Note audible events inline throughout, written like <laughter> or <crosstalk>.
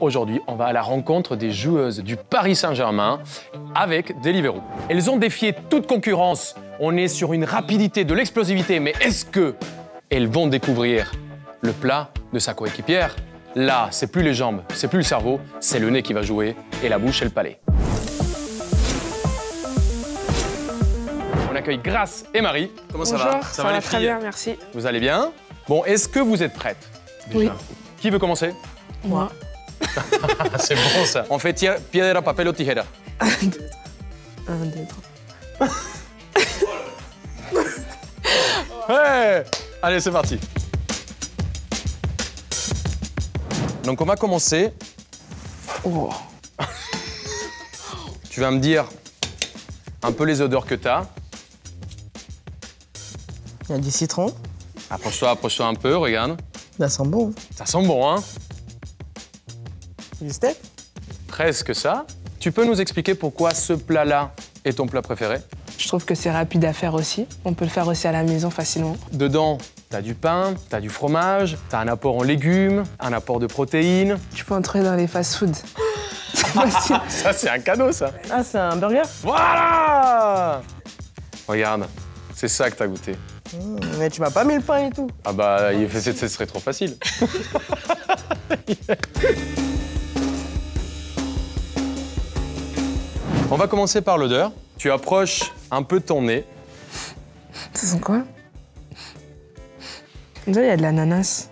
Aujourd'hui, on va à la rencontre des joueuses du Paris Saint-Germain avec Deliveroo. Elles ont défié toute concurrence. On est sur une rapidité, de l'explosivité, mais est-ce que elles vont découvrir le plat de sa coéquipière? Là, c'est plus les jambes, c'est plus le cerveau, c'est le nez qui va jouer et la bouche et le palais. On accueille Grace et Marie. Comment ça Bonjour, va? Ça, va, les très filles? bien, merci. Vous allez bien? Bon, est-ce que vous êtes prêtes? Déjà Oui. Qui veut commencer? Moi. <laughs> C'est bon ça. On fait tia- piedra, papel ou tijera. Un, deux, trois. <laughs> Ouais Allez, c'est parti. Donc on va commencer. Oh. Tu vas me dire un peu les odeurs que tu as. Il y a du citron. Approche-toi, approche-toi un peu, regarde. Ça sent bon. Ça sent bon, hein Du steak Presque ça. Tu peux nous expliquer pourquoi ce plat-là est ton plat préféré? Je trouve que c'est rapide à faire aussi. On peut le faire aussi à la maison facilement. Dedans, t'as du pain, t'as du fromage, t'as un apport en légumes, un apport de protéines. Tu peux entrer dans les fast-foods. <laughs> C'est facile. Ça, c'est un cadeau, ça. Ah, c'est un burger? Voilà Regarde, c'est ça que t'as goûté. Mmh, Mais tu m'as pas mis le pain et tout. Ah bah, il ce serait trop facile. <laughs> On va commencer par l'odeur. Tu approches un peu ton nez. Ça sent quoi? Déjà, il y a de l'ananas.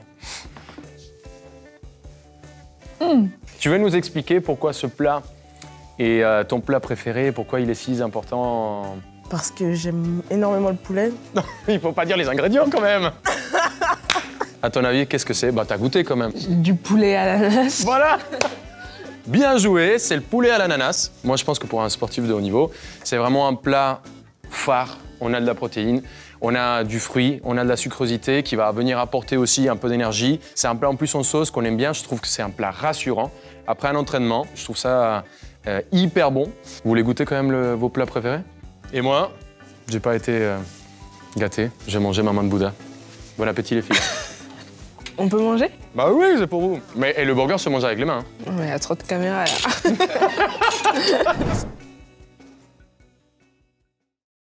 Tu veux nous expliquer pourquoi ce plat est euh, ton plat préféré, pourquoi il est si important Parce que j'aime énormément le poulet. <laughs> Il faut pas dire les ingrédients quand même <laughs> À ton avis, qu'est-ce que c'est? Bah, t'as goûté quand même. Du poulet à l'ananas. Voilà <laughs> Bien joué, c'est le poulet à l'ananas. Moi, je pense que pour un sportif de haut niveau, c'est vraiment un plat phare. On a de la protéine, on a du fruit, on a de la sucrosité qui va venir apporter aussi un peu d'énergie. C'est un plat en plus en sauce qu'on aime bien. Je trouve que c'est un plat rassurant. Après un entraînement, je trouve ça euh, hyper bon. Vous voulez goûter quand même vos plats préférés? Et moi, j'ai pas été euh, gâté. J'ai mangé ma main de Bouddha. Bon appétit les filles. On peut manger? Bah oui, c'est pour vous. Mais et le burger se mange avec les mains. hein. Il y a trop de caméras là. <laughs>